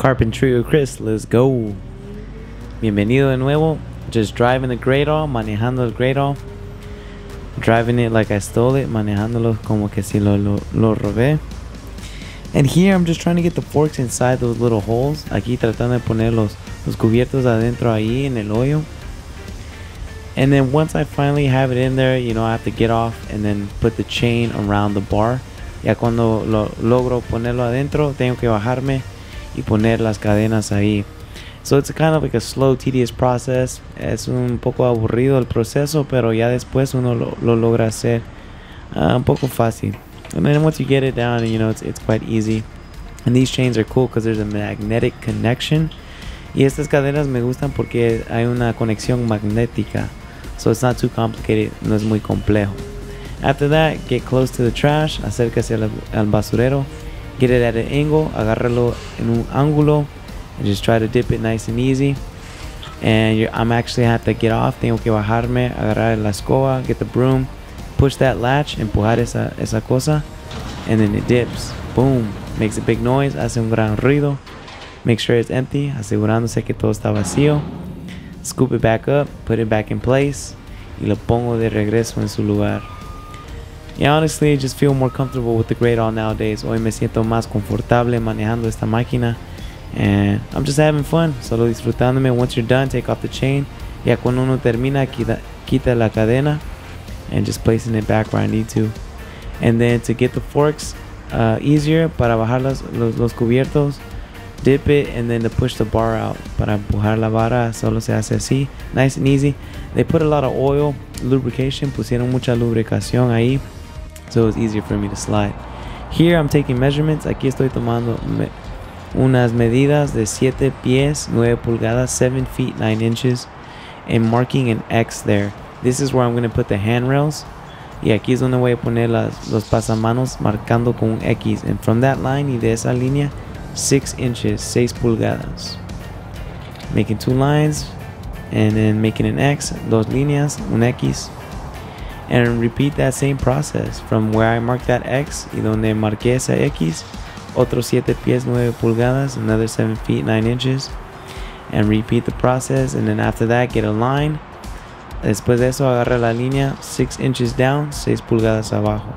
Carpentry Chris, let's go. Bienvenido de nuevo. Just driving the Gradall, manejando el Gradall. Driving it like I stole it, manejándolo como que si lo, lo, lo robé. And here I'm just trying to get the forks inside those little holes. Aquí tratando de poner los, los cubiertos adentro ahí en el hoyo. And then once I finally have it in there, you know, I have to get off and then put the chain around the bar. Ya cuando lo logro ponerlo adentro, tengo que bajarme y poner las cadenas ahí. So it's kind of like a slow, tedious process. Es un poco aburrido el proceso, pero ya después uno lo, lo logra hacer uh, un poco fácil. And then once you get it down, you know, it's, it's quite easy. And these chains are cool because there's a magnetic connection. Y estas cadenas me gustan porque hay una conexión magnética. So it's not too complicated, no es muy complejo. After that, get close to the trash, acércase al basurero, get it at an angle, agárralo en un ángulo, and just try to dip it nice and easy. And I'm actually have to get off, tengo que bajarme, agarrar la escoba, get the broom, push that latch, empujar esa, esa cosa, and then it dips. Boom, makes a big noise, hace un gran ruido. Make sure it's empty, asegurándose que todo está vacío. Scoop it back up, put it back in place, y lo pongo de regreso en su lugar. Yeah, honestly, I just feel more comfortable with the Great All nowadays. Hoy me siento más confortable manejando esta máquina. And I'm just having fun, solo disfrutándome. Once you're done, take off the chain. Ya cuando uno termina, quita, quita la cadena. And just placing it back where I need to. And then to get the forks uh, easier, para bajar los, los, los cubiertos, dip it and then to push the bar out. Para empujar la vara, solo se hace así. Nice and easy. They put a lot of oil, lubrication, pusieron mucha lubricación ahí so it's easier for me to slide. Here I'm taking measurements. Aquí estoy tomando me unas medidas de 7 pies, 9 pulgadas, 7 feet 9 inches, and marking an X there. This is where I'm going to put the handrails. Y aquí es donde voy a poner las, los pasamanos marcando con un X. And from that line y de esa línea, 6 inches, 6 pulgadas. Making two lines, and then making an X, dos líneas, un X, and repeat that same process from where I marked that X y donde marqué esa X, otros 7 pies 9 pulgadas, another 7 feet 9 inches, and repeat the process. And then after that, get a line. Después de eso, agarra la línea 6 inches down, 6 pulgadas abajo.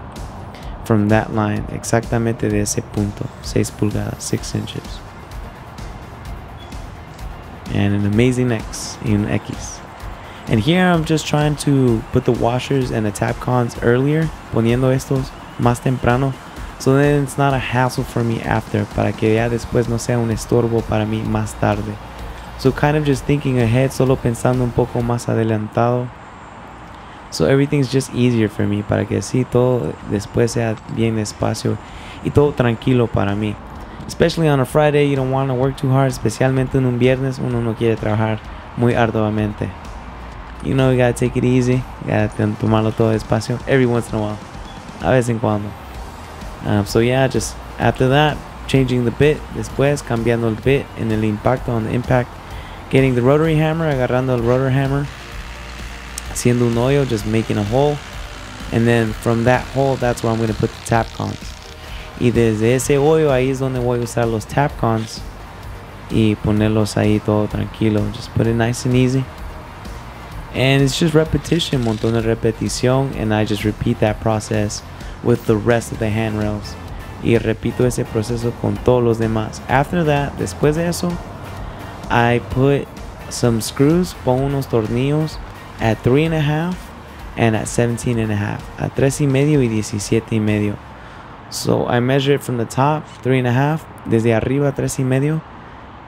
From that line, exactamente de ese punto, 6 pulgadas, 6 inches. And an amazing X, un X. And here I'm just trying to put the washers and the Tapcons earlier, poniendo estos más temprano, so then it's not a hassle for me after, para que ya después no sea un estorbo para mí más tarde. So kind of just thinking ahead, solo pensando un poco más adelantado. So everything's just easier for me, para que así todo después sea bien despacio y todo tranquilo para mí. Especially on a Friday, you don't want to work too hard, especialmente en un viernes, uno no quiere trabajar muy arduamente. You know, you gotta take it easy. You gotta tomarlo todo despacio every once in a while. A vez en cuando. Um, so yeah, just after that, changing the bit. Después, cambiando el bit en el impacto, on the impact. Getting the rotary hammer, agarrando el rotor hammer. Haciendo un hoyo, just making a hole. And then from that hole, that's where I'm gonna put the Tapcons. Y desde ese hoyo, ahí es donde voy a usar los Tapcons. Y ponerlos ahí todo tranquilo. Just put it nice and easy. And it's just repetition, montón de repetición, and I just repeat that process with the rest of the handrails. Y repito ese proceso con todos los demás. After that, después de eso, I put some screws, pongo unos tornillos at three and a half at 17 and a half. A 3 y medio y 17 y medio. So I measure it from the top, 3 and a half, desde arriba tres y medio,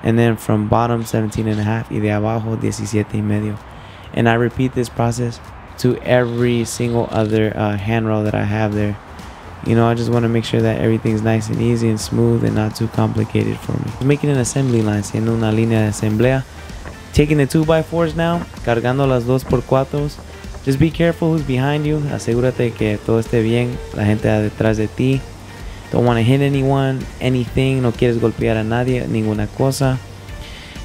and then from bottom 17 and a half y de abajo 17 y medio and I repeat this process to every single other uh, handrail that I have there. You know, I just want to make sure that everything's nice and easy and smooth and not too complicated for me. Making an assembly line, siendo una línea de asamblea. Taking the 2x4s now, cargando las 2x4s. Just be careful who's behind you. Asegúrate que todo esté bien, la gente detrás de ti. Don't want to hit anyone, anything. No quieres golpear a nadie, ninguna cosa.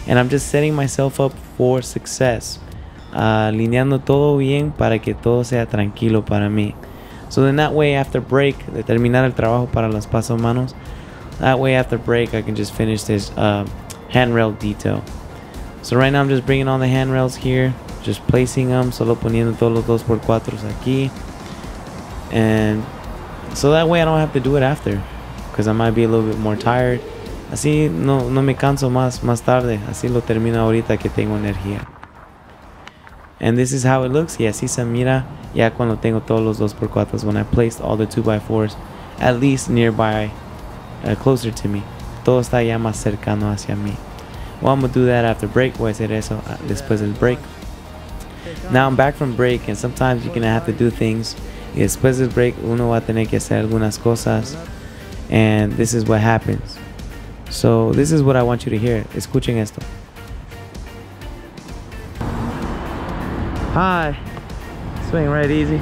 And I'm just setting myself up for success alineando todo bien para que todo sea tranquilo para mí. So then that way after break, de terminar el trabajo para los pasamanos, That way after break I can just finish this uh, handrail detail. So right now I'm just bringing on the handrails here. Just placing them. Solo poniendo todos los 2x4 aquí. And so that way I don't have to do it after. Because I might be a little bit more tired. Así no, no me canso más, más tarde. Así lo termino ahorita que tengo energía. And this is how it looks. Y así se mira ya cuando tengo todos los 2x4s. When I placed all the 2x4s at least nearby, uh, closer to me. Todo está ya más cercano hacia mí. Well, I'm going to do that after break. Voy a hacer eso uh, después del break. Now I'm back from break and sometimes you're going to have to do things. Y después del break uno va a tener que hacer algunas cosas. And this is what happens. So this is what I want you to hear. Escuchen esto. Hi. Swing right easy.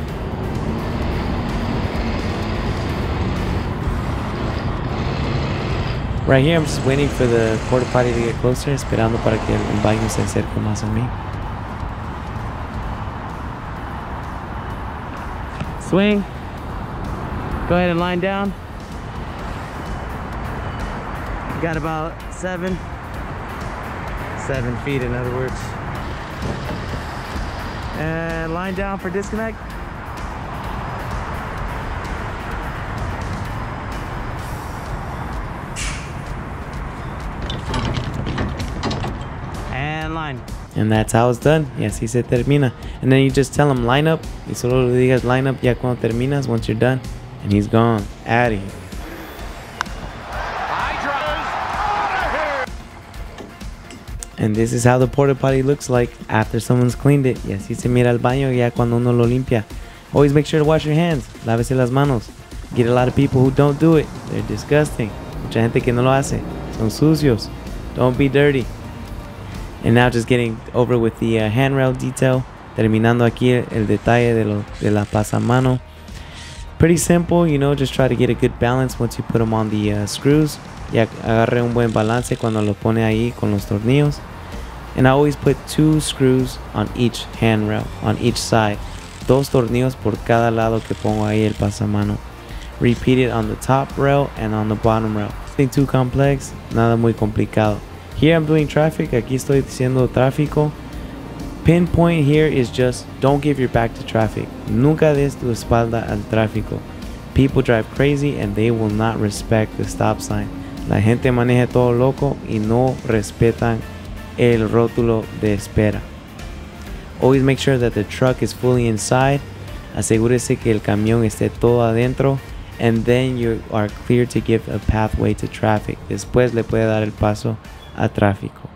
Right here, I'm just waiting for the porta potty to get closer, esperando para que el baño se acerque más a mí. Swing. Go ahead and line down. got about seven, seven feet in other words. And line down for disconnect. And line. And that's how it's done. Y así se termina. And then you just tell him line up. Y solo line up ya cuando terminas, once you're done. And he's gone. Out And this is how the porta potty looks like after someone's cleaned it. Y así se mira el baño ya cuando uno lo limpia. Always make sure to wash your hands. Lávese las manos. Get a lot of people who don't do it. They're disgusting. Mucha gente que no lo hace. Son sucios. Don't be dirty. And now just getting over with the uh, handrail detail. Terminando aquí el, detalle de, lo, de la pasamano. Pretty simple, you know, just try to get a good balance once you put them on the uh, screws. Y agarre un buen balance cuando lo pone ahí con los tornillos. And I always put two screws on each handrail, on each side. Dos tornillos por cada lado que pongo ahí el pasamano. Repeat it on the top rail and on the bottom rail. Nothing too complex, nada muy complicado. Here I'm doing traffic, aquí estoy diciendo tráfico. Pinpoint here is just don't give your back to traffic. Nunca des tu espalda al tráfico. People drive crazy and they will not respect the stop sign. La gente maneja todo loco y no respetan el rótulo de espera. Always make sure that the truck is fully inside. Asegúrese que el camión esté todo adentro. And then you are clear to give a pathway to traffic. Después le puede dar el paso a tráfico.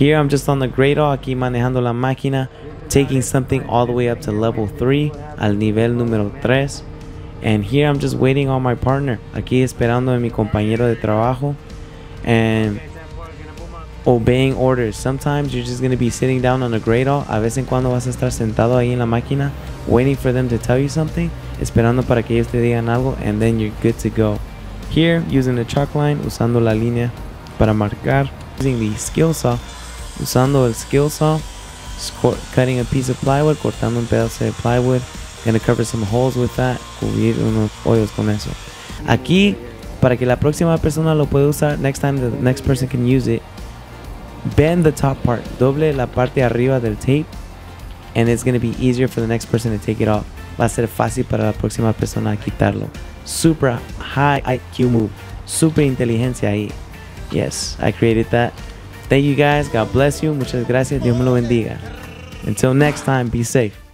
Here I'm just on the gradle, aquí manejando la máquina, taking something all the way up to level 3, al nivel número 3. And here I'm just waiting on my partner, aquí esperando a mi compañero de trabajo and obeying orders. Sometimes you're just going to be sitting down on a gradle. A veces cuando vas a estar sentado ahí en la máquina, waiting for them to tell you something, esperando para que ellos te digan algo, and then you're good to go. Here, using the chalk line, usando la línea para marcar, using the skill saw, usando el skill saw, cutting a piece of plywood, cortando un pedazo de plywood, gonna cover some holes with that, cubrir unos hoyos con eso. Aquí para que la próxima persona lo pueda usar, next time the next person can use it, bend the top part, doble la parte arriba del tape, and it's to be easier for the next person to take it off. Va a ser fácil para la próxima persona quitarlo. Super high IQ move, super inteligencia ahí. Yes, I created that. Thank you guys. God bless you. Muchas gracias. Dios me lo bendiga. Until next time, be safe.